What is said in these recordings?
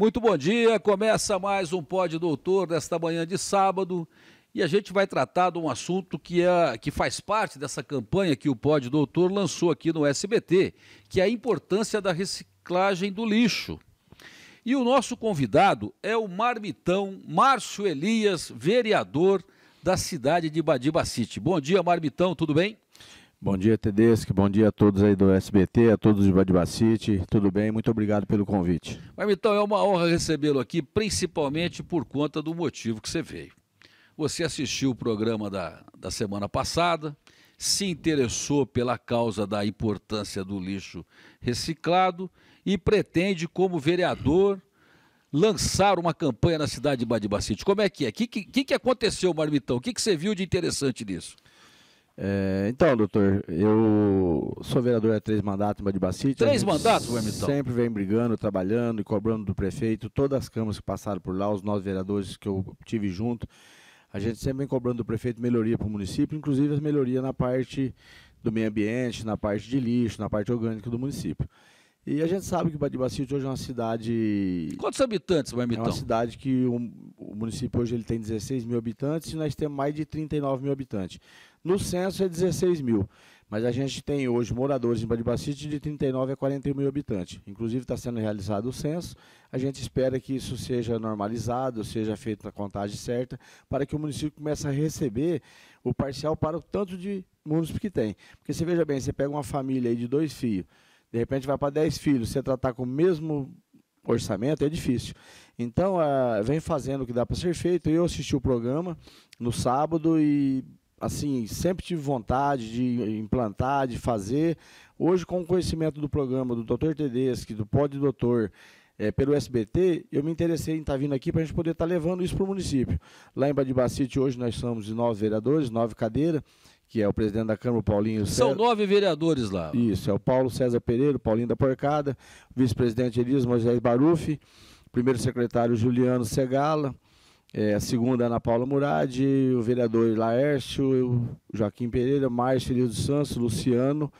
Muito bom dia, começa mais um Pod Doutor desta manhã de sábado e a gente vai tratar de um assunto que, é, que faz parte dessa campanha que o Pod Doutor lançou aqui no SBT, que é a importância da reciclagem do lixo. E o nosso convidado é o marmitão Márcio Elias, vereador da cidade de Badibacite. Bom dia, marmitão, tudo bem? Bom dia, Tedeschi. Bom dia a todos aí do SBT, a todos de Badibacite. Tudo bem? Muito obrigado pelo convite. Marmitão, é uma honra recebê-lo aqui, principalmente por conta do motivo que você veio. Você assistiu o programa da, da semana passada, se interessou pela causa da importância do lixo reciclado e pretende, como vereador, lançar uma campanha na cidade de Badibacite. Como é que é? O que, que, que aconteceu, Marmitão? O que, que você viu de interessante nisso? É, então, doutor, eu sou vereador há três mandatos em Badibacite. Três mandatos, Marmitão? Sempre vem brigando, trabalhando e cobrando do prefeito. Todas as câmaras que passaram por lá, os nove vereadores que eu tive junto, a gente sempre vem cobrando do prefeito melhoria para o município, inclusive as melhorias na parte do meio ambiente, na parte de lixo, na parte orgânica do município. E a gente sabe que Badibacite hoje é uma cidade. Quantos habitantes, vai É uma cidade que o, o, município hoje ele tem 16 mil habitantes e nós temos mais de 39 mil habitantes. No censo é 16 mil. Mas a gente tem hoje moradores em Badibacite de 39 a 41 mil habitantes. Inclusive está sendo realizado o censo. A gente espera que isso seja normalizado, seja feito na contagem certa, para que o município comece a receber o parcial para o tanto de municípios que tem. Porque você veja bem, você pega uma família aí de dois filhos, de repente vai para 10 filhos, você tratar com o mesmo orçamento é difícil. Então, uh, vem fazendo o que dá para ser feito. Eu assisti o programa no sábado e, assim, sempre tive vontade de implantar, de fazer. Hoje, com o conhecimento do programa do Dr. Tedeschi, do Pod Doutor, é, pelo SBT, eu me interessei em estar tá vindo aqui para a gente poder estar tá levando isso para o município. Lá em Badibacite, hoje nós somos de nove vereadores, nove cadeiras que é o presidente da Câmara, o Paulinho São César. nove vereadores lá. Isso, é o Paulo César Pereira, o Paulinho da Porcada, vice-presidente Elias Moisés Barufi, primeiro secretário Juliano Segala, é, a segunda Ana Paula Murad, o vereador Laércio, o Joaquim Pereira, Márcio Feliz dos Santos, Luciano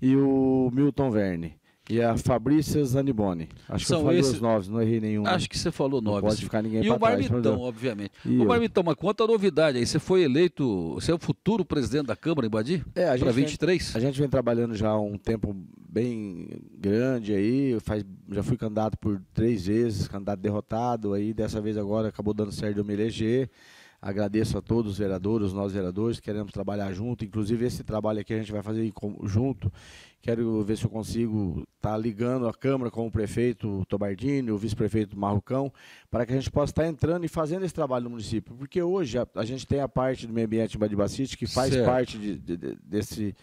e o Milton Verne. E a Fabrícia Zaniboni. Acho São que eu falei esses... os nove, não errei nenhum. Acho que você falou nove. Não pode ficar ninguém E o Marmitão, trás, obviamente. E o Marmitão, mas quanto à novidade aí, você foi eleito, você é o futuro presidente da Câmara em Badi? É, Para 23? Vem, a gente vem trabalhando já há um tempo bem grande aí, faz, já fui candidato por três vezes, candidato derrotado, aí dessa vez agora acabou dando certo de eu me eleger. Agradeço a todos os vereadores, nós vereadores, queremos trabalhar junto. Inclusive, esse trabalho aqui a gente vai fazer junto. Quero ver se eu consigo estar tá ligando a Câmara com o prefeito Tobardini, o vice-prefeito Marrocão, para que a gente possa estar tá entrando e fazendo esse trabalho no município. Porque hoje a, a gente tem a parte do meio ambiente em Badibacite, que faz certo. parte de, de, de, desse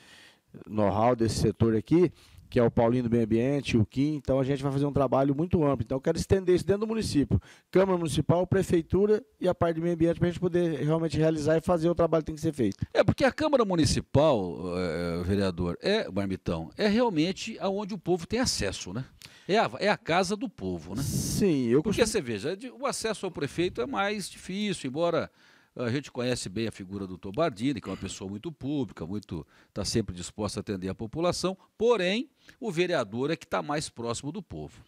know-how, desse setor aqui que é o Paulinho do Meio Ambiente, o Kim. Então a gente vai fazer um trabalho muito amplo. Então eu quero estender isso dentro do município. Câmara Municipal, Prefeitura e a parte do meio ambiente para a gente poder realmente realizar e fazer o trabalho que tem que ser feito. É, porque a Câmara Municipal, é, vereador, é, Marmitão, é realmente aonde o povo tem acesso, né? É a, é a casa do povo, né? Sim, eu Porque costumo... você veja, o acesso ao prefeito é mais difícil, embora a gente conhece bem a figura do Tobardini, que é uma pessoa muito pública, muito está sempre disposta a atender a população, porém, o vereador é que está mais próximo do povo.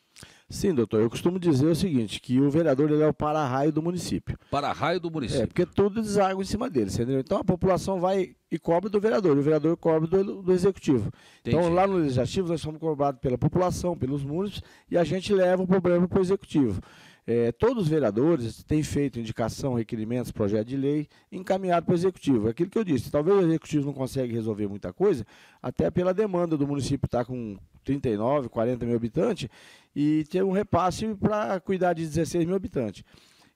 Sim, doutor. Eu costumo dizer o seguinte, que o vereador ele é o para-raio do município. Para-raio do município. É, porque tudo deságua em cima dele, entendeu? Então a população vai e cobra do vereador, o vereador cobra do, do executivo. Entendi. Então lá no legislativo nós somos cobrados pela população, pelos municípios, e a gente leva o problema para o executivo. É, todos os vereadores têm feito indicação, requerimentos, projeto de lei encaminhado para o executivo. Aquilo que eu disse, talvez o executivo não consiga resolver muita coisa, até pela demanda do município estar tá com 39, 40 mil habitantes e ter um repasse para cuidar de 16 mil habitantes.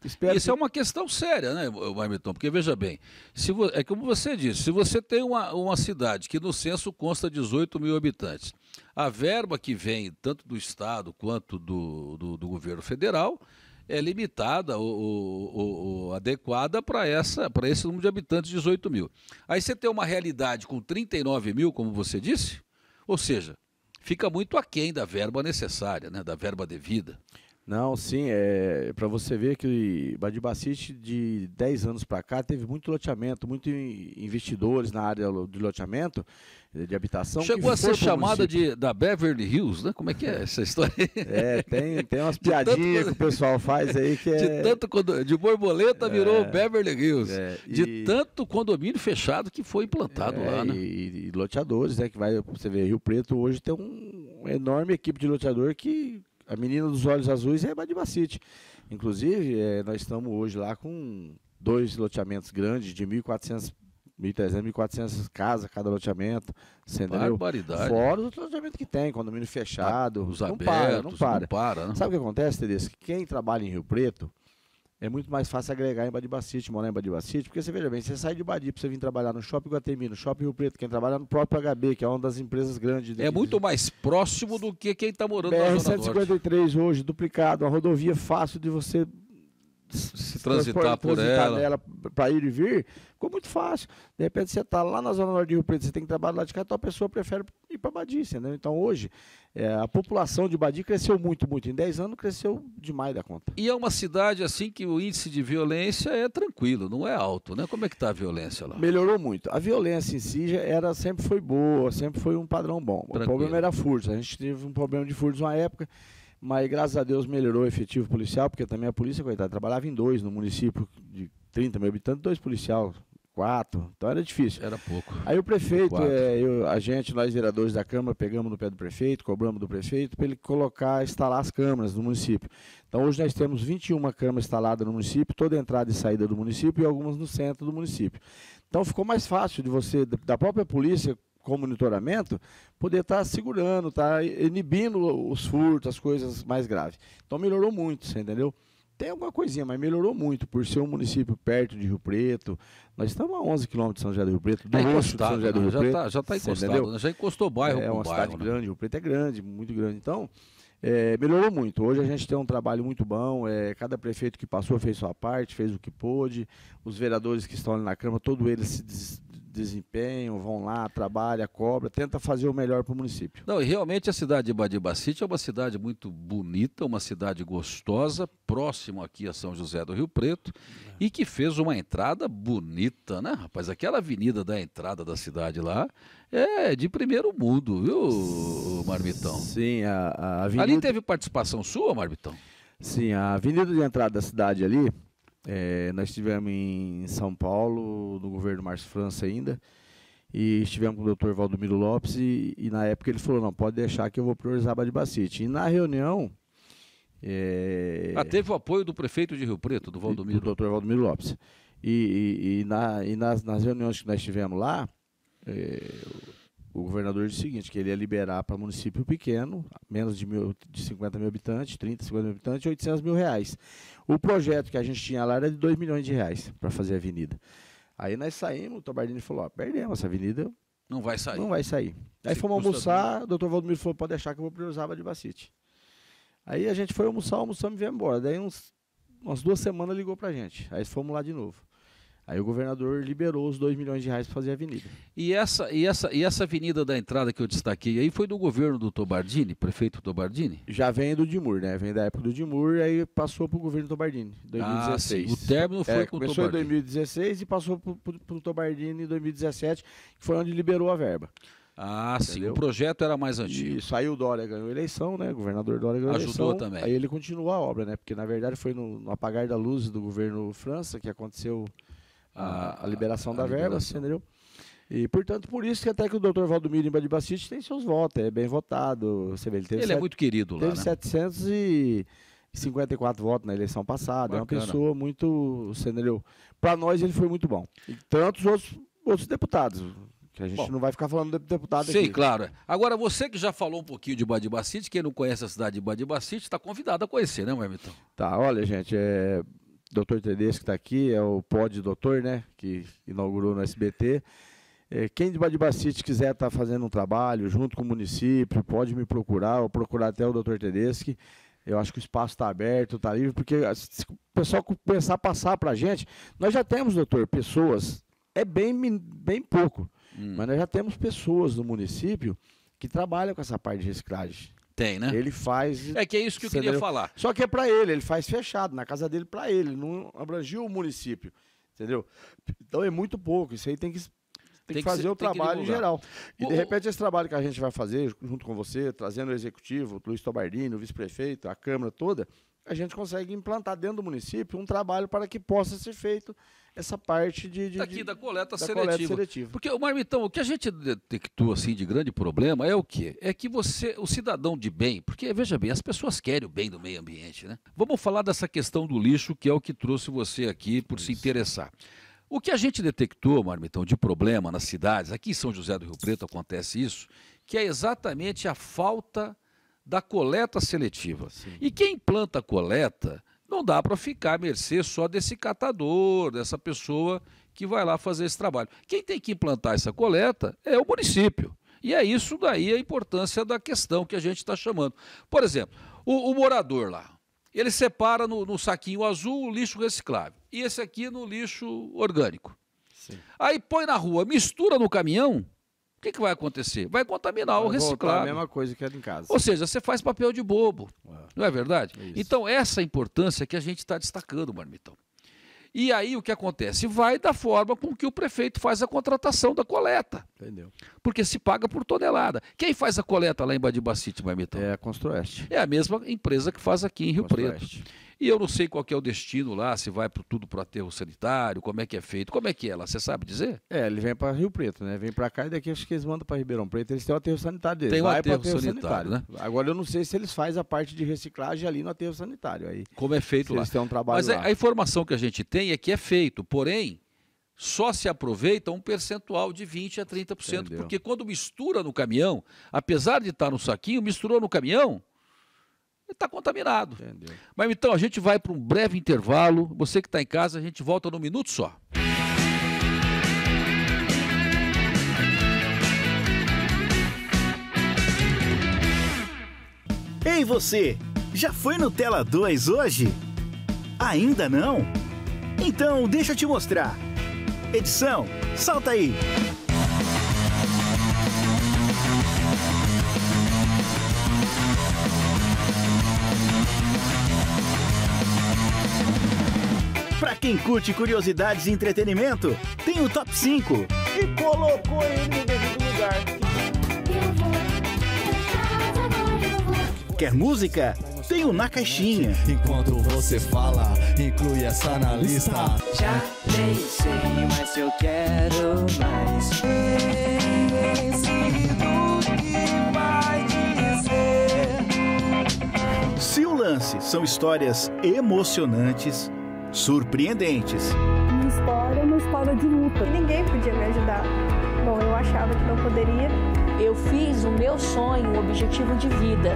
Espero Isso que... é uma questão séria, né, Marmitão? Porque veja bem, se vo... é como você disse, se você tem uma, uma cidade que no censo consta 18 mil habitantes, a verba que vem tanto do Estado quanto do, do, do governo federal é limitada ou, ou, ou adequada para esse número de habitantes, 18 mil. Aí você tem uma realidade com 39 mil, como você disse, ou seja, fica muito aquém da verba necessária, né, da verba devida. Não, sim, é para você ver que Badibacite de 10 anos para cá teve muito loteamento, muitos investidores na área de loteamento, de habitação. Chegou a ser chamada de, da Beverly Hills, né? Como é que é essa história? É, tem, tem umas piadinhas que o pessoal faz aí que é... De, tanto, de borboleta é, virou Beverly Hills. É, e... De tanto condomínio fechado que foi implantado é, lá, né? E, e, loteadores, né? Que vai, você vê, Rio Preto hoje tem um, uma enorme equipe de loteador que a menina dos olhos azuis é Badibacite. Inclusive, é, nós estamos hoje lá com dois loteamentos grandes de 1.400 1.300, 1.400 casas cada loteamento. Entendeu? Barbaridade. Fora os loteamentos que tem, condomínio fechado. Os não abertos, para, não para. Não para né? Sabe o que acontece, Tedesco? Quem trabalha em Rio Preto, é muito mais fácil agregar em Badibacite, morar em Badibacite, porque você veja bem, você sai de Badi para você vir trabalhar no Shopping Guatemi, no Shopping Rio Preto, quem trabalha no próprio HB, que é uma das empresas grandes. É muito mais próximo do que quem está morando BR na Zona 153 Norte. hoje, duplicado, uma rodovia fácil de você se transitar por transitar ela. nela para ir e vir, ficou muito fácil. De repente você está lá na Zona Norte de Rio Preto, você tem que trabalhar lá de cá, então a pessoa prefere ir para Badi, entendeu? Então hoje, é, a população de Badi cresceu muito, muito. Em 10 anos cresceu demais da conta. E é uma cidade assim que o índice de violência é tranquilo, não é alto, né? Como é que está a violência lá? Melhorou muito. A violência em si já era, sempre foi boa, sempre foi um padrão bom. Tranquilo. O problema era furtos. A gente teve um problema de furtos uma época mas graças a Deus melhorou o efetivo policial, porque também a polícia, coitada, trabalhava em dois no município de 30 mil habitantes, dois policial, quatro, então era difícil. Era pouco. Aí o prefeito, é, eu, a gente, nós vereadores da Câmara, pegamos no pé do prefeito, cobramos do prefeito para ele colocar, instalar as câmaras no município. Então hoje nós temos 21 câmaras instaladas no município, toda entrada e saída do município e algumas no centro do município. Então ficou mais fácil de você, da própria polícia, com monitoramento, poder estar tá segurando, estar tá inibindo os furtos, as coisas mais graves. Então melhorou muito, você entendeu? Tem alguma coisinha, mas melhorou muito por ser um município perto de Rio Preto. Nós estamos a 11 quilômetros de São José do Rio Preto, do é rosto de São José do né? Rio já Preto. Tá, já está encostado, né? já encostou o bairro É uma bairro, cidade né? grande, Rio Preto é grande, muito grande. Então, é, melhorou muito. Hoje a gente tem um trabalho muito bom. É, cada prefeito que passou fez sua parte, fez o que pôde. Os vereadores que estão ali na Câmara, todos eles se desempenham, vão lá, trabalha, cobra, tenta fazer o melhor para o município. Não, e realmente a cidade de Badibacite é uma cidade muito bonita, uma cidade gostosa, próximo aqui a São José do Rio Preto, é. e que fez uma entrada bonita, né, rapaz? Aquela avenida da entrada da cidade lá é de primeiro mundo, viu, Marmitão? Sim, a, a avenida... Ali teve participação sua, Marmitão? Sim, a avenida de entrada da cidade ali, é, nós estivemos em São Paulo, no governo Márcio França ainda, e estivemos com o doutor Valdomiro Lopes, e, e, na época ele falou, não, pode deixar que eu vou priorizar Badibacite. E na reunião... É... Ah, teve o apoio do prefeito de Rio Preto, do Valdomiro? Do doutor Valdomiro Lopes. E, e, e, na, e nas, nas, reuniões que nós tivemos lá, é, o governador disse o seguinte, que ele ia liberar para município pequeno, menos de, mil, de 50 mil habitantes, 30, 50 mil habitantes, 800 mil reais. O projeto que a gente tinha lá era de 2 milhões de reais para fazer a avenida. Aí nós saímos, o Tobardini falou, ó, perdemos essa avenida. Não vai sair. Não vai sair. Aí fomos almoçar, o doutor Valdomiro falou, pode deixar que eu vou priorizar a de Bacite. Aí a gente foi almoçar, almoçamos e viemos embora. Daí uns, umas duas semanas ligou para a gente. Aí fomos lá de novo. Aí o governador liberou os 2 milhões de reais para fazer a avenida. E essa, e, essa, e essa avenida da entrada que eu destaquei aí foi do governo do Tobardini, prefeito Tobardini? Já vem do Dimur, né? Vem da época do Dimur, aí passou para o governo Tobardini, 2016. Ah, sim. O término foi é, com o Tobardini. Começou em 2016 e passou para o Tobardini em 2017, que foi onde liberou a verba. Ah, Entendeu? sim. O projeto era mais antigo. E saiu Dória, ganhou a eleição, né? O governador Dória ganhou a eleição. Ajudou também. Aí ele continuou a obra, né? Porque na verdade foi no, no apagar da luz do governo França que aconteceu a, a liberação a, da verba, liberação. entendeu? E, portanto, por isso que até que o doutor Valdomiro em Badibacite tem seus votos, é bem votado. Você vê, ele ele é set... é muito querido lá, Teve né? 754 votos na eleição passada. Bacana. É uma pessoa muito, entendeu? Para nós ele foi muito bom. E tantos outros, outros deputados. Que a gente bom, não vai ficar falando de deputado sim, aqui. Sim, claro. Agora, você que já falou um pouquinho de Badibacite, quem não conhece a cidade de Badibacite, está convidado a conhecer, né, Marmitão? Tá, olha, gente, é, doutor Tedesco está aqui, é o Pod Doutor, né, que inaugurou no SBT. É, quem de Badibacite quiser estar tá fazendo um trabalho junto com o município, pode me procurar, ou procurar até o doutor Tedeschi. Eu acho que o espaço está aberto, está livre, porque se o pessoal começar a passar para a gente, nós já temos, doutor, pessoas, é bem, bem pouco, hum. mas nós já temos pessoas no município que trabalham com essa parte de reciclagem. Tem, né? Ele faz. É que é isso que eu queria entendeu? falar. Só que é para ele, ele faz fechado, na casa dele para ele, não abrangiu o município. Entendeu? Então é muito pouco. Isso aí tem que, tem Tem que que fazer ser- o que trabalho em geral. E O- de repente esse trabalho que a gente vai fazer junto com você, trazendo o executivo, o Luiz Tobardini, o vice-prefeito, a Câmara toda, a gente consegue implantar dentro do município um trabalho para que possa ser feito essa parte de, de, Daqui da coleta da seletiva. coleta seletiva. Porque, o Marmitão, o que a gente detectou assim de grande problema é o quê? É que você, o cidadão de bem, porque veja bem, as pessoas querem o bem do meio ambiente, né? Vamos falar dessa questão do lixo, que é o que trouxe você aqui por se interessar. O que a gente detectou, Marmitão, de problema nas cidades, aqui em São José do Rio Preto acontece isso, que é exatamente a falta da coleta seletiva. E quem planta a coleta não dá para ficar à mercê só desse catador, dessa pessoa que vai lá fazer esse trabalho. Quem tem que implantar essa coleta é o município. E é isso daí a importância da questão que a gente está chamando. Por exemplo, o, o morador lá, ele separa no, no saquinho azul o lixo reciclável e esse aqui no lixo orgânico. Sim. Aí põe na rua, mistura no caminhão, o que, que vai acontecer? Vai contaminar o Vai reciclável. A mesma coisa que era em casa. Ou seja, você faz papel de bobo. Não é verdade? É então, essa é importância que a gente está destacando, Marmitão. E aí o que acontece? Vai da forma com que o prefeito faz a contratação da coleta. Entendeu? Porque se paga por tonelada. Quem faz a coleta lá em Badibacite, Marmitão? É a Construeste. É a mesma empresa que faz aqui em Rio Preto. E eu não sei qual é o destino lá, se vai pro, tudo para aterro sanitário, como é que é feito. Como é que é lá? Você sabe dizer? É, ele vem para Rio Preto, né? Vem para cá e daqui acho que eles mandam para Ribeirão Preto. Eles têm o aterro sanitário deles. Tem o Vai pro aterro sanitário, né? Agora eu não sei se eles fazem a parte de reciclagem ali no aterro sanitário. Aí Como é feito lá. eles têm um trabalho Mas lá. a, a informação que a gente tem é que é feito, porém, só se aproveita um percentual de 20% a 30%, Entendeu. porque quando mistura no caminhão, apesar de estar no saquinho, misturou no caminhão, está contaminado. Entendeu? Mas então, a gente vai para um breve intervalo. Você que está em casa, a gente volta num minuto só. Ei você, já foi no Tela 2 hoje? Ainda não? Então deixa eu te mostrar. Edição, salta aí. Pra quem curte curiosidades e entretenimento, tem o Top 5. E colocou ele no devido lugar. Quer música? Tem o Na Caixinha. Enquanto você fala, inclui essa na lista. Já nem sei, mas eu quero mais. No que vai dizer. Se o lance são histórias emocionantes, surpreendentes, Minha história é uma história de luta. Ninguém podia me ajudar. Bom, eu achava que não poderia. Eu fiz o meu sonho, um objetivo de vida.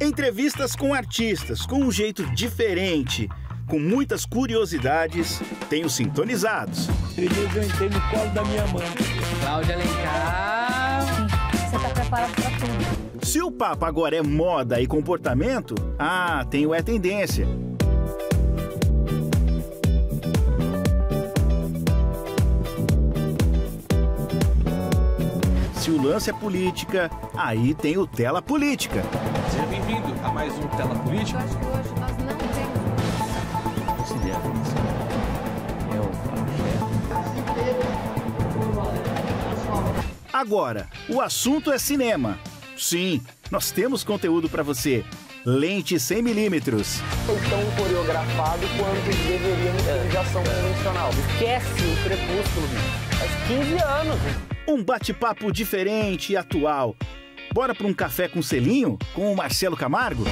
entrevistas com artistas com um jeito diferente, com muitas curiosidades, os sintonizados. Cláudia Alencar. Você está preparado para tudo. Se o papo agora é moda e comportamento, ah, tem o É Tendência. Se o lance é política, aí tem o Tela Política. Seja bem-vindo a mais um Tela Política. acho que hoje nós não temos. Agora, o assunto é cinema. Sim, nós temos conteúdo para você. Lente 100 milímetros. Foi tão coreografado quanto deveria em já ação convencional. Esquece o crepúsculo, bicho. Faz 15 anos. Um bate-papo diferente e atual. Bora para um café com selinho com o Marcelo Camargo?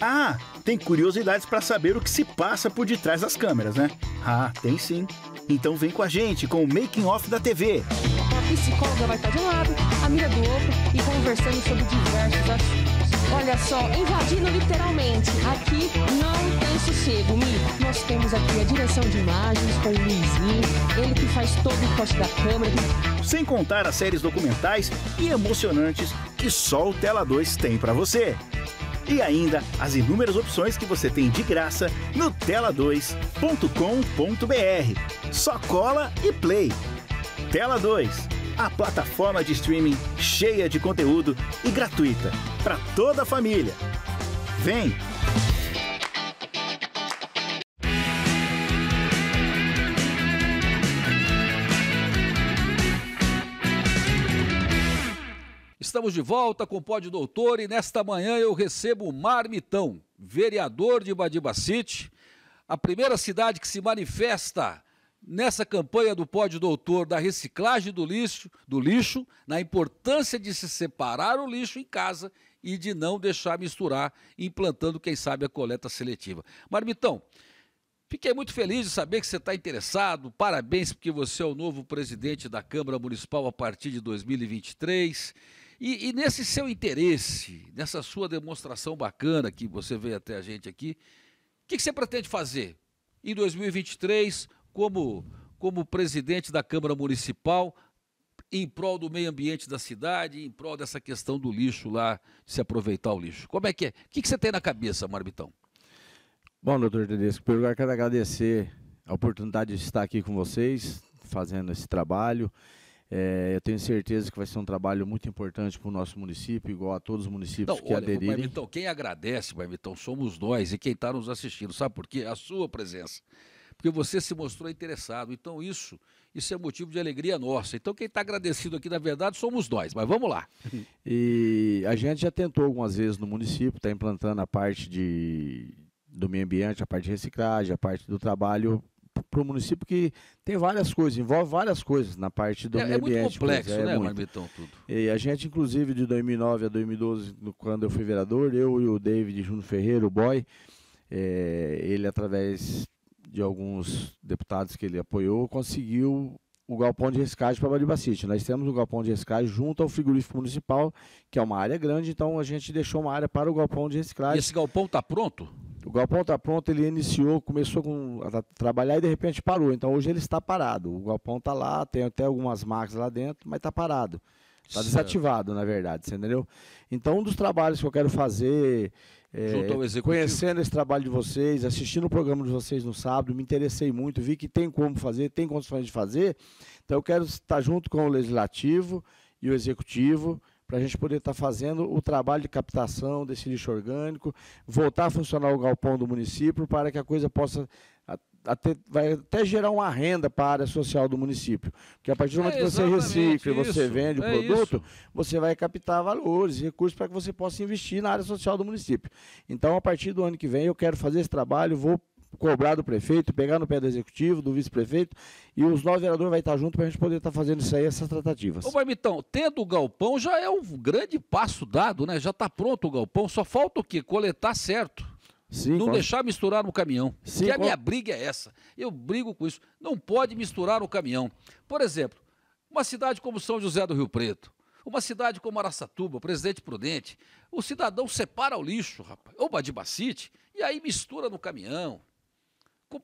Ah, tem curiosidades para saber o que se passa por detrás das câmeras, né? Ah, tem sim. Então vem com a gente com o Making Off da TV. Psicóloga vai estar de um lado, a mira do outro e conversando sobre diversos assuntos. Olha só, invadindo literalmente. Aqui não tem sossego, Mi. Nós temos aqui a direção de imagens com o Luizinho, ele que faz todo o corte da câmera. Sem contar as séries documentais e emocionantes que só o Tela 2 tem para você. E ainda as inúmeras opções que você tem de graça no tela2.com.br. Só cola e play. Tela 2, a plataforma de streaming cheia de conteúdo e gratuita para toda a família. Vem! Estamos de volta com o Pódio Doutor e nesta manhã eu recebo o Marmitão, vereador de Badibacite, a primeira cidade que se manifesta nessa campanha do Pódio Doutor da reciclagem do lixo, do lixo, na importância de se separar o lixo em casa e de não deixar misturar, implantando, quem sabe, a coleta seletiva. Marmitão, fiquei muito feliz de saber que você está interessado. Parabéns, porque você é o novo presidente da Câmara Municipal a partir de 2023. E, e, nesse seu interesse, nessa sua demonstração bacana que você veio até a gente aqui, o que, que, você pretende fazer em 2023 como, como presidente da Câmara Municipal em prol do meio ambiente da cidade, em prol dessa questão do lixo lá, de se aproveitar o lixo? Como é que é? O que, que você tem na cabeça, Marbitão? Bom, doutor Tedesco, em primeiro lugar quero agradecer a oportunidade de estar aqui com vocês, fazendo esse trabalho. É, eu tenho certeza que vai ser um trabalho muito importante para o nosso município, igual a todos os municípios Não, que olha, aderirem. Então, quem agradece, então somos nós e quem está nos assistindo. Sabe por quê? A sua presença. Porque você se mostrou interessado. Então, isso, isso é motivo de alegria nossa. Então, quem está agradecido aqui, na verdade, somos nós. Mas vamos lá. E a gente já tentou algumas vezes no município, está implantando a parte de, do meio ambiente, a parte de reciclagem, a parte do trabalho para o município que tem várias coisas, envolve várias coisas na parte do é, meio ambiente. É muito complexo, é, né, muito. Marbetão, tudo. E a gente, inclusive, de 2009 a 2012, quando eu fui vereador, eu e o David Júnior Ferreira, o boy, é, ele, através de alguns deputados que ele apoiou, conseguiu o galpão de reciclagem para Badibacite. Nós temos o galpão de reciclagem junto ao frigorífico municipal, que é uma área grande, então a gente deixou uma área para o galpão de reciclagem. E esse galpão está pronto? O galpão está pronto, ele iniciou, começou com, a trabalhar e de repente parou. Então hoje ele está parado. O galpão está lá, tem até algumas máquinas lá dentro, mas está parado. Está desativado, na verdade, você entendeu? Então um dos trabalhos que eu quero fazer, é, conhecendo esse trabalho de vocês, assistindo o programa de vocês no sábado, me interessei muito, vi que tem como fazer, tem condições de fazer. Então eu quero estar junto com o Legislativo e o Executivo, para a gente poder estar tá fazendo o trabalho de captação desse lixo orgânico, voltar a funcionar o galpão do município para que a coisa possa até, vai até gerar uma renda para a área social do município. Porque a partir do momento é que você recicla e você vende o é produto, isso. você vai captar valores, recursos para que você possa investir na área social do município. Então, a partir do ano que vem, eu quero fazer esse trabalho, vou cobrar do prefeito, pegar no pé do executivo, do vice-prefeito, e os nove vereadores vai estar junto para a gente poder estar fazendo isso aí, essas tratativas. Ô, Marmitão, tendo o galpão já é um grande passo dado, né? Já está pronto o galpão, só falta o quê? Coletar certo. Sim, não deixar misturar no caminhão. Sim, que a minha briga é essa. Eu brigo com isso. Não pode misturar no caminhão. Por exemplo, uma cidade como São José do Rio Preto, uma cidade como Araçatuba, Presidente Prudente, o cidadão separa o lixo, rapaz, ou Badibacite, e aí mistura no caminhão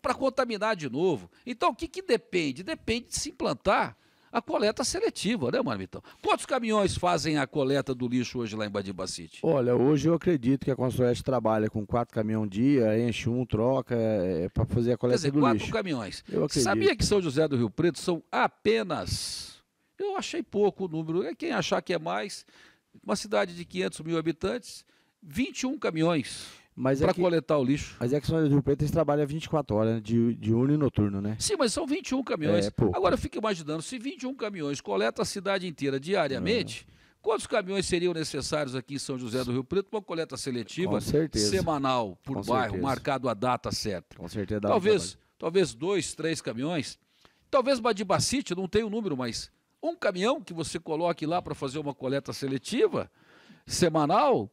para contaminar de novo. Então, o que, que depende? Depende de se implantar a coleta seletiva, né, Marmitão? Quantos caminhões fazem a coleta do lixo hoje lá em Badibacite? Olha, hoje eu acredito que a Consuleste trabalha com quatro caminhões dia, enche um, troca, é, é para fazer a coleta Quer dizer, do quatro lixo. caminhões. Eu acredito. Sabia que São José do Rio Preto são apenas... Eu achei pouco o número. Quem achar que é mais, uma cidade de 500 mil habitantes, 21 caminhões para é coletar o lixo. Mas é que São José do Rio Preto eles trabalham 24 horas, né? de, urno e noturno, né? Sim, mas são 21 caminhões. É, Agora eu fico imaginando, se 21 caminhões coletam a cidade inteira diariamente, é. quantos caminhões seriam necessários aqui em São José do Rio Preto para uma coleta seletiva semanal por Com bairro, certeza. marcado a data certa? Com certeza. Talvez, talvez dois, três caminhões. Talvez Badibacite, não tem o um número, mas um caminhão que você coloque lá para fazer uma coleta seletiva semanal,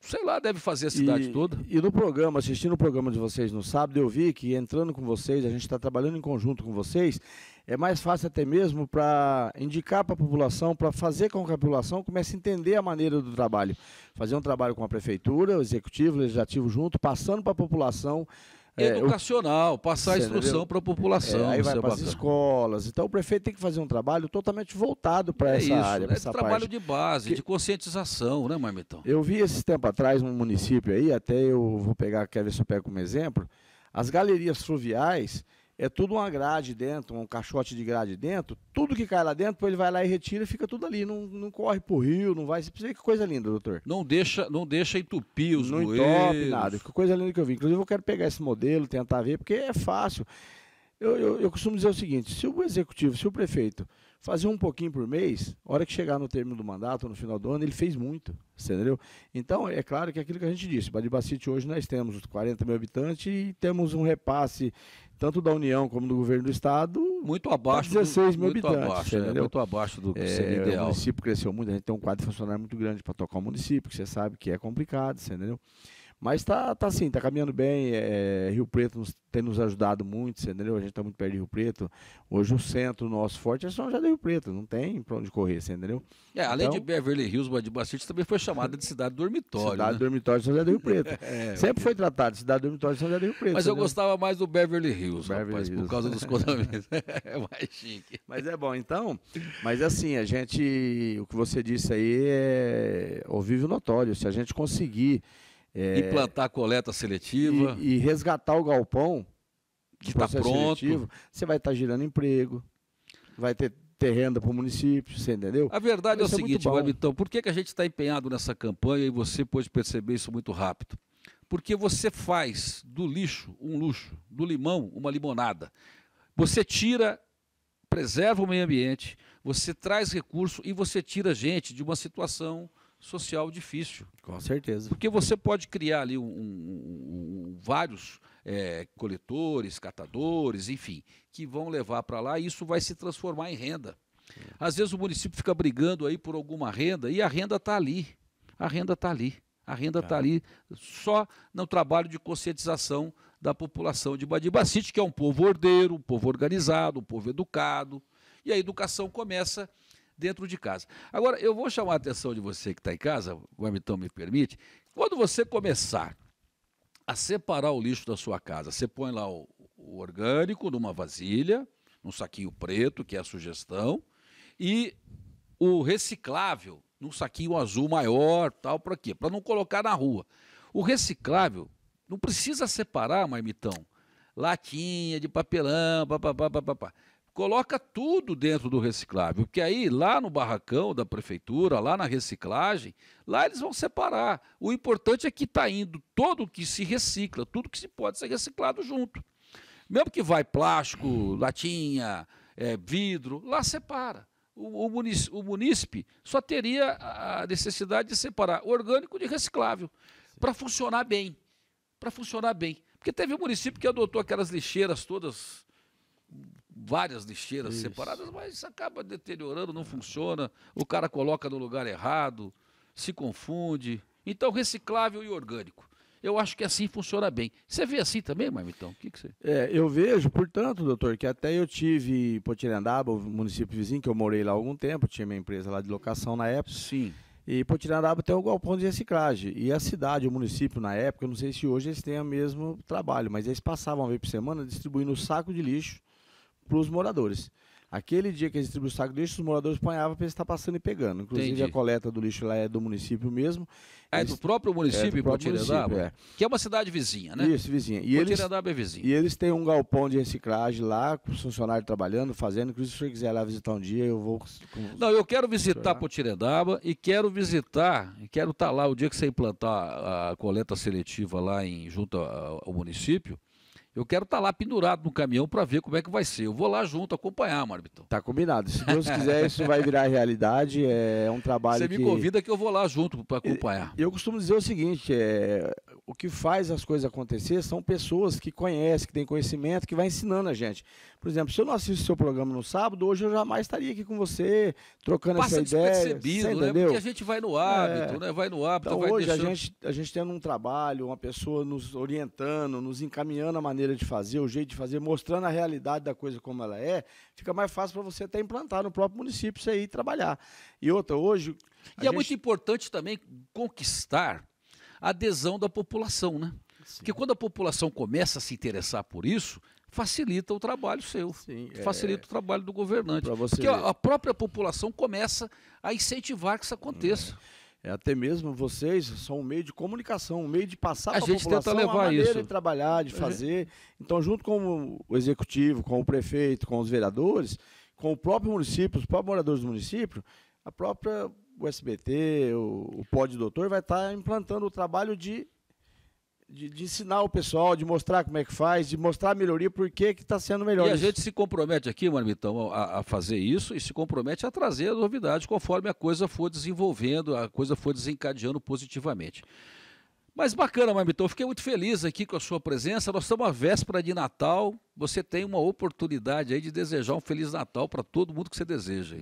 sei lá, deve fazer a cidade e, toda. E no programa, assistindo o programa de vocês no sábado, eu vi que entrando com vocês, a gente está trabalhando em conjunto com vocês, é mais fácil até mesmo para indicar para a população, para fazer com que a população comece a entender a maneira do trabalho. Fazer um trabalho com a prefeitura, o executivo, o legislativo junto, passando para a população É, eu- educacional, passar a Você instrução para a população. É, aí vai é para as escolas. Então o prefeito tem que fazer um trabalho totalmente voltado para essa isso, área, é essa trabalho parte. de base, Que- de conscientização, né, Marmitão? Eu vi esse tempo atrás num município aí, até eu vou pegar, quer ver se eu pego como exemplo, as galerias fluviais, é tudo uma grade dentro, um caixote de grade dentro, tudo que cai lá dentro, ele vai lá e retira e fica tudo ali, não, não corre pro rio, não vai, você ver que coisa linda, doutor. Não deixa, não deixa entupir os não entope nada, que coisa linda que eu vi. Inclusive eu quero pegar esse modelo, tentar ver, porque é fácil. Eu, eu, eu costumo dizer o seguinte, se o executivo, se o prefeito fazer um pouquinho por mês, a hora que chegar no término do mandato, no final do ano, ele fez muito, entendeu? Então, é claro que é aquilo que a gente disse, Badibacite hoje nós temos os 40 mil habitantes e temos um repasse tanto da União como do governo do Estado Muito abaixo. do- 16 mil muito habitantes, abaixo, é, entendeu? muito abaixo do que É, seria O ideal. município cresceu muito, a gente tem um quadro de funcionário muito grande para tocar o município, que você sabe que é complicado, entendeu? Mas tá, tá assim, tá caminhando bem. é, Rio Preto nos- tem nos ajudado muito, entendeu? A gente tá muito perto de Rio Preto. Hoje o centro nosso forte é São José do Rio Preto, não tem para onde correr, entendeu? É, além Então- de Beverly Hills, Badibacite também foi chamada de cidade dormitório. Cidade né? dormitório de São José do Rio Preto. É. Sempre foi tratado de cidade dormitório de São José do Rio Preto. Mas eu entendeu? gostava mais do Beverly Hills, Beverly rapaz, por Hills. causa dos condomínios. é mais chique. Mas é bom, então. Mas assim, a gente. O que você disse aí é ouvível notório. Se a gente conseguir. É, Implantar a coleta seletiva. e, e resgatar o galpão Que tá processo pronto. seletivo, você vai estar girando emprego, vai ter, ter renda para o município, você entendeu? A verdade é o é seguinte, bom. Marmitão, por que, que a gente está empenhado nessa campanha e você pode perceber isso muito rápido? Porque você faz do lixo um luxo, do limão uma limonada. Você tira, preserva o meio ambiente, você traz recurso e você tira gente de uma situação social difícil. Com certeza. Porque você pode criar ali um- um- um- vários é, coletores, catadores, enfim, que vão levar para lá e isso vai se transformar em renda. Às vezes o município fica brigando aí por alguma renda e a renda está ali. A renda está ali. A renda está ali só no trabalho de conscientização da população de Badibacite, que é um povo ordeiro, um povo organizado, um povo educado. E a educação começa dentro de casa. Agora, eu vou chamar a atenção de você que está em casa, o Hermitão me permite, quando você começar a separar o lixo da sua casa, você põe lá o, o orgânico numa vasilha, num saquinho preto, que é a sugestão, e o reciclável num saquinho azul maior, tal, para quê? Para não colocar na rua. O reciclável não precisa separar, marmitão, latinha de papelão, papapá, papapá. Coloca tudo dentro do reciclável, porque aí lá no barracão da prefeitura, lá na reciclagem, lá eles vão separar. O importante é que está indo todo o que se recicla, tudo que se pode ser reciclado junto. Mesmo que vai plástico, latinha, eh, vidro, lá separa. O, o, munici- o munícipe só teria a necessidade de separar orgânico de reciclável para funcionar bem. Para funcionar bem. Porque teve um município que adotou aquelas lixeiras todas, várias lixeiras Isso. separadas, mas isso acaba deteriorando, não funciona. O cara coloca no lugar errado, se confunde. Então, reciclável e orgânico. Eu acho que assim funciona bem. Você vê assim também, Marmitão? O que, que você. É, eu vejo, portanto, doutor, que até eu tive em Potirandaba, o município vizinho, que eu morei lá há algum tempo, tinha minha empresa lá de locação na época. Sim. E Potirandaba tem um galpão de reciclagem. E a cidade, o município, na época, eu não sei se hoje eles têm o mesmo trabalho, mas eles passavam uma vez por semana distribuindo saco de lixo para os moradores. Aquele dia que eles distribuíam o saco de lixo, os moradores apanhavam para eles estar passando e pegando. Inclusive, Entendi. a coleta do lixo lá é do município mesmo. É Eles- do próprio município, É, do próprio Potirandaba? município, é. Que é uma cidade vizinha, né? Isso, vizinha. E eles, é vizinho. e eles têm um galpão de reciclagem lá, com os funcionários trabalhando, fazendo. Inclusive, se o senhor quiser lá visitar um dia, eu vou. Não, eu quero visitar. Potirendaba e quero visitar, e quero estar lá o dia que você implantar a coleta seletiva lá em, junto ao município. Eu quero estar lá pendurado no caminhão para ver como é que vai ser. Eu vou lá junto acompanhar, Marbitão. Tá combinado. Se Deus quiser, isso vai virar realidade. É um trabalho Você que... me convida que eu vou lá junto para acompanhar. Eu costumo dizer o seguinte, é, o que faz as coisas acontecer são pessoas que conhecem, que têm conhecimento, que vai ensinando a gente. Por exemplo, se eu não assisto seu programa no sábado, hoje eu jamais estaria aqui com você, trocando Passa essa ideia. despercebido, você né? Porque a gente vai no hábito, É. né? Vai no hábito, Então hoje deixando... a gente, a gente tendo um trabalho, uma pessoa nos orientando, nos encaminhando a maneira de fazer, o jeito de fazer, mostrando a realidade da coisa como ela é, fica mais fácil para você até implantar no próprio município isso aí e trabalhar. E outra, hoje... E é gente- muito importante também conquistar a adesão da população, né? Porque quando a população começa a se interessar por isso, facilita o trabalho seu, Sim, facilita é... o trabalho do governante. Porque a, ver. a própria população começa a incentivar que isso aconteça. É, até mesmo vocês são um meio de comunicação, um meio de passar A para gente tenta população levar a maneira isso. de trabalhar, de fazer. Então, junto com o executivo, com o prefeito, com os vereadores, com o próprio município, os próprios moradores do município, a própria o SBT, o, o Pod Doutor vai estar implantando o trabalho de, de, de ensinar o pessoal, de mostrar como é que faz, de mostrar a melhoria, por que está sendo melhor. E a isso. gente se compromete aqui, Marmitão, a, a fazer isso e se compromete a trazer as novidades conforme a coisa for desenvolvendo, a coisa for desencadeando positivamente. Mas bacana, Marmitão, fiquei muito feliz aqui com a sua presença. Nós estamos à véspera de Natal. Você tem uma oportunidade aí de desejar um Feliz Natal para todo mundo que você deseja.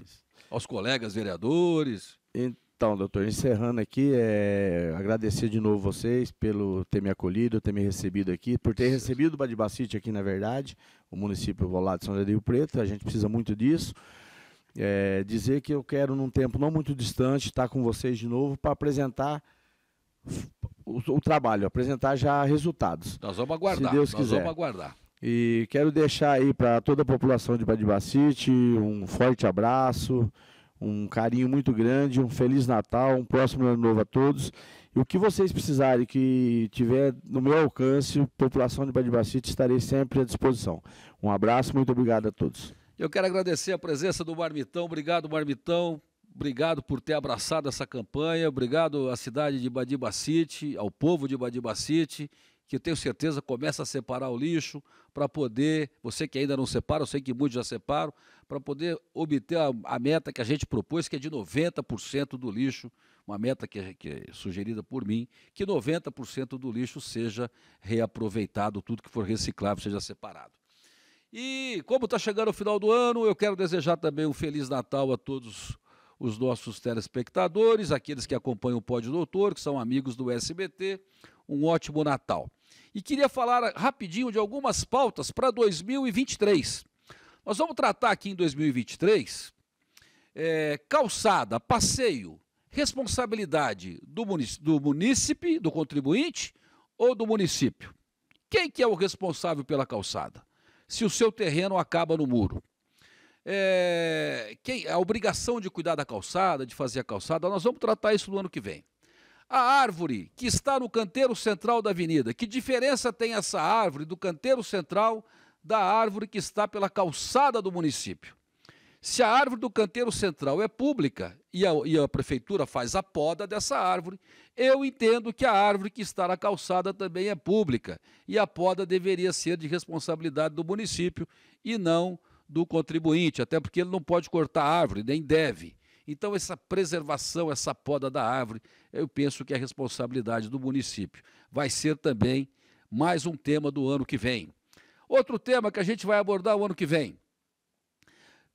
Aos colegas vereadores. Então, doutor, encerrando aqui, é, agradecer de novo vocês pelo ter me acolhido, ter me recebido aqui, por ter recebido o Badibacite aqui, na verdade, o município lá de São José do Rio Preto, a gente precisa muito disso. É, dizer que eu quero, num tempo não muito distante, estar com vocês de novo para apresentar o, o trabalho, apresentar já resultados. Nós vamos aguardar. Se Deus nós quiser. vamos aguardar. E quero deixar aí para toda a população de Badibacite um forte abraço, um carinho muito grande, um feliz Natal, um próximo ano novo a todos. E o que vocês precisarem que tiver no meu alcance, população de Badibacite, estarei sempre à disposição. Um abraço, muito obrigado a todos. Eu quero agradecer a presença do Marmitão. Obrigado, Marmitão. Obrigado por ter abraçado essa campanha. Obrigado à cidade de Badibacite, ao povo de Badibacite, que tenho certeza começa a separar o lixo para poder, você que ainda não separa, eu sei que muitos já separam, para poder obter a, a meta que a gente propôs, que é de 90% do lixo, uma meta que é, que é sugerida por mim, que 90% do lixo seja reaproveitado, tudo que for reciclável seja separado. E como está chegando o final do ano, eu quero desejar também um Feliz Natal a todos os nossos telespectadores, aqueles que acompanham o Pódio Doutor, que são amigos do SBT, um ótimo Natal. E queria falar rapidinho de algumas pautas para 2023. Nós vamos tratar aqui em 2023 é, calçada, passeio, responsabilidade do, munic do munícipe, do contribuinte ou do município. Quem que é o responsável pela calçada? Se o seu terreno acaba no muro. É, quem, a obrigação de cuidar da calçada, de fazer a calçada, nós vamos tratar isso no ano que vem. A árvore que está no canteiro central da avenida, que diferença tem essa árvore do canteiro central da árvore que está pela calçada do município? Se a árvore do canteiro central é pública e a, e a, prefeitura faz a poda dessa árvore, eu entendo que a árvore que está na calçada também é pública e a poda deveria ser de responsabilidade do município e não do contribuinte, até porque ele não pode cortar a árvore, nem deve. Então, essa preservação, essa poda da árvore, eu penso que é responsabilidade do município. Vai ser também mais um tema do ano que vem. Outro tema que a gente vai abordar o ano que vem.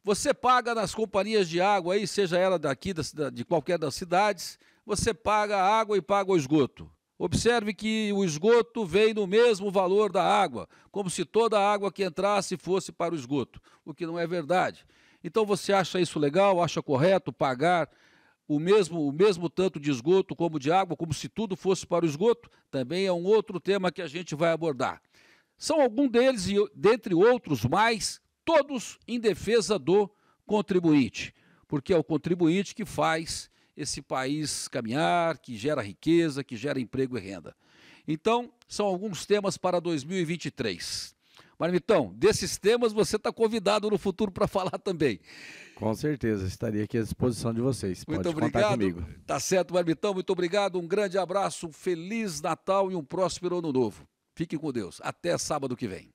Você paga nas companhias de água aí, seja ela daqui, de qualquer das cidades, você paga a água e paga o esgoto. Observe que o esgoto vem no mesmo valor da água, como se toda a água que entrasse fosse para o esgoto, o que não é verdade. Então você acha isso legal, acha correto pagar o mesmo, o mesmo tanto de esgoto como de água, como se tudo fosse para o esgoto? Também é um outro tema que a gente vai abordar. São alguns deles, e dentre outros mais, todos em defesa do contribuinte, porque é o contribuinte que faz esse país caminhar, que gera riqueza, que gera emprego e renda. Então, são alguns temas para 2023. Marmitão, desses temas você está convidado no futuro para falar também. Com certeza, estaria aqui à disposição de vocês. Muito Pode obrigado. comigo. Tá certo, Marmitão, muito obrigado. Um grande abraço, um feliz Natal e um próspero ano novo. Fiquem com Deus. Até sábado que vem.